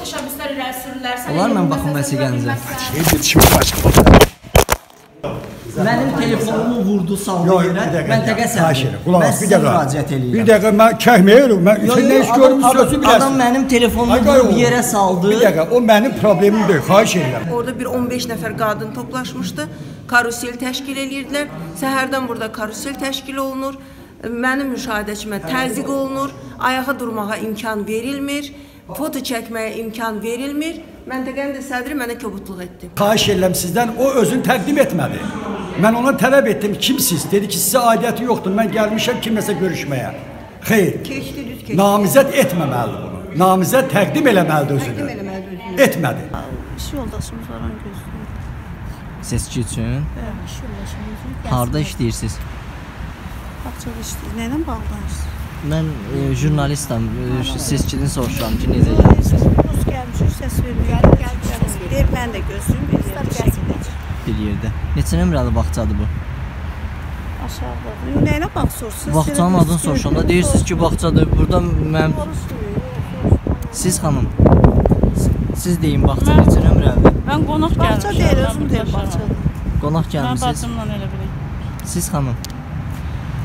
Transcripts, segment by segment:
təşəbbüslər irəli sürürlər. Sən Olar mən elmi baxım məsələlər vəsiqənizə? Yetişmə başqa. Mənim telefonumu vurdu saldı yerə. Məntəqə edirəm. Qulaq Mən as, bir dəqiqə. müraciət eləyirəm. Bir dəqiqə mən kəhməyirəm. Mən Yo, sən yo, nə iş adam- sözü biləsən. Adam mənim telefonumu vurub yerə saldı. Bir dəqiqə, o mənim problemim deyil. Xahiş edirəm. Orada bir 15 nəfər qadın toplaşmışdı. Karusel təşkil edirdilər. Səhərdən burada karusel təşkil olunur. Mənim müşahidəçimə təzyiq olunur. Ayağa durmağa imkan verilmir. Foto çəkməyə imkan verilmir. Məntəqənin də sədri mənə kobudluq etdi. Xahiş edirəm sizdən o özünü təqdim etmədi. Mən ona tələb etdim, kimsiz? Dedi ki, sizə aidiyyəti yoxdur. Mən gəlmişəm kiməsə görüşməyə. Xeyr. Keçdi, düz keçdi. Namizəd etməməlidir bunu. Namizəd təqdim eləməlidir özünü. Təqdim eləməlidir özünü. Etmədi. İş yoldaşımız var onu gözləyir. Seçki üçün Bəli, iş yoldaşımız. harda işləyirsiniz? Bağçada işləyir. Nə ilə bağlanırsınız? Mən e, jurnalistam. E, seçkidən soruşuram ki, necə gəlirsiniz Rus gəlmiş, səs vermir. Gəlib, gəlib. Deyir, mən də gözləyim, bir yerdə çəkilir. bir yerdə. Neçə nömrəli bağçadır bu? Aşağıdadır. Yox, Nə ilə baxsırsınız? Bağçanın adını soruşanda deyirsiniz ki, bağçadır. Burada mənim siz xanım siz deyin bağça neçə nömrəlidir? Mən qonaq Bağça gəlmişəm. deyil, özüm deyil bağçadır. Qonaq Mən gəlmisiniz. bacımla elə bilək. Siz xanım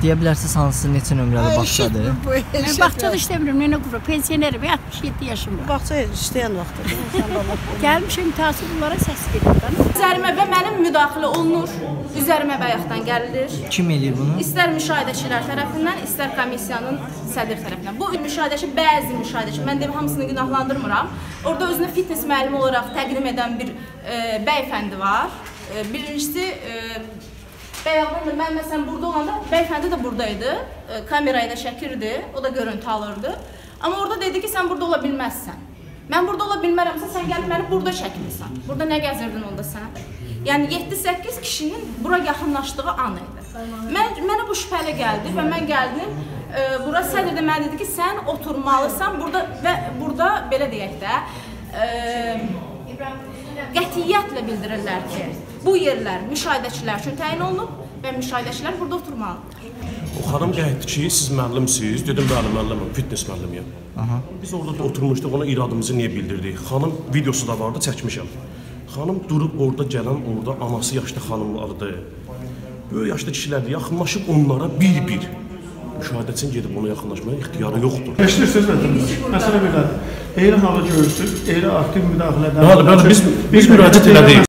deyə bilərsiniz hansı neçə nömrəli bağçadır? Ben bahçede işlemiyorum. Nene kuru. Pensiyonerim. 67 yaşım var. Bağça işləyən bana. Gelmişim tahsil bunlara ses veriyorum. Üzərimə və mənim müdaxilə olunur. Üzərimə bayaqdan gəlilir. Kim eləyir bunu? İstər müşahidəçilər tərəfindən, istər komissiyanın sədr tərəfindən. Bu müşahidəçi bəzi müşahidəçi, mən deyim hamısını günahlandırmıram. Orada özünü fitness müəllimi olaraq təqdim edən bir e, bəyəfəndi var. E, birincisi e, Bəyəğlandır, mən məsələn burada olanda bəyəfəndi də buradaydı. E, kamerayı da çəkirdi, o da görüntü alırdı. Amma orada dedi ki, sən burada ola bilməzsən. Mən burada ola bilmərəmsə, sən gəlib məni burada çəkmirsən. Burada nə gəzirdin onda sən? Yəni 7-8 kişinin bura yaxınlaşdığı an idi. Mən mənə bu şübhəli gəldi və mən gəldim. E, bura sədr də mənə dedi ki, sən oturmalısan burada və burada belə deyək də, e, qətiyyətlə bildirirlər ki, bu yerlər müşahidəçilər üçün təyin olunub və müşahidəçilər burada oturmalıdır. O xanım gəldi ki, siz müəllimsiniz. Dedim, bəli, müəlliməm, fitness müəllimiyəm. Aha. Biz orada da oturmuşduq, ona iradımızı niyə bildirdik? Xanım videosu da vardı, çəkmişəm. Xanım durub orada gələn, orada anası yaşlı xanımlardı. Böyük yaşlı kişilərdir, yaxınlaşıb onlara bir-bir müşahidəçinin gedib ona yaxınlaşmaya ixtiyarı yoxdur. Eşidirsiniz vətəndaş? Məsələ belədir. Eyni halı görürsüz, eyni aktiv müdaxilədən. Bəli, bəli, biz- biz müraciət elədik.